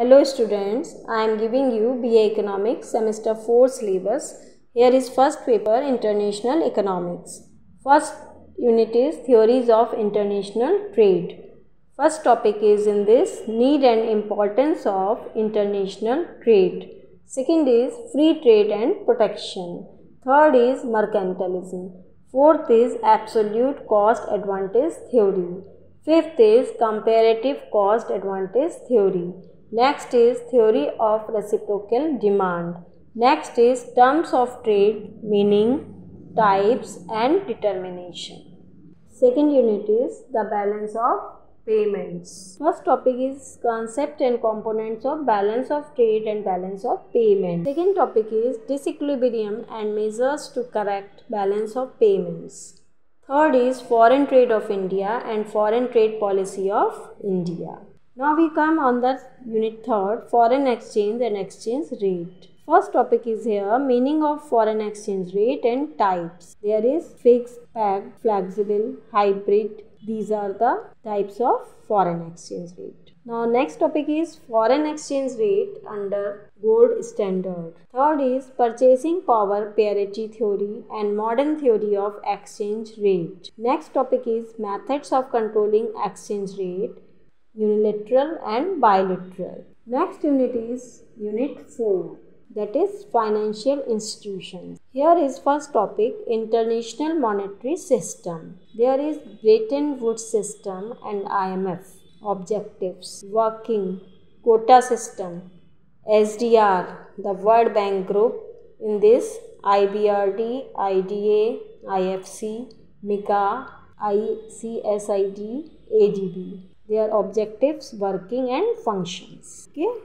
Hello students, I am giving you BA Economics semester 4 syllabus. Here is first paper International Economics. First unit is Theories of International Trade. First topic is in this Need and Importance of International Trade. Second is Free Trade and Protection. Third is Mercantilism. Fourth is Absolute Cost Advantage Theory. Fifth is Comparative Cost Advantage Theory. Next is theory of reciprocal demand. Next is terms of trade, meaning, types and determination. Second unit is the balance of payments. First topic is concept and components of balance of trade and balance of payment. Second topic is disequilibrium and measures to correct balance of payments. Third is foreign trade of India and foreign trade policy of India. Now we come on the unit third foreign exchange and exchange rate. First topic is here meaning of foreign exchange rate and types. There is fixed, pegged, flexible, hybrid. These are the types of foreign exchange rate. Now next topic is foreign exchange rate under gold standard. Third is purchasing power parity theory and modern theory of exchange rate. Next topic is methods of controlling exchange rate unilateral and bilateral. Next unit is unit 4 that is financial institutions. Here is first topic international monetary system. There is Bretton Woods system and IMF objectives working quota system SDR the World Bank group in this IBRD IDA IFC MIGA ICSID ADB their objectives working and functions. Okay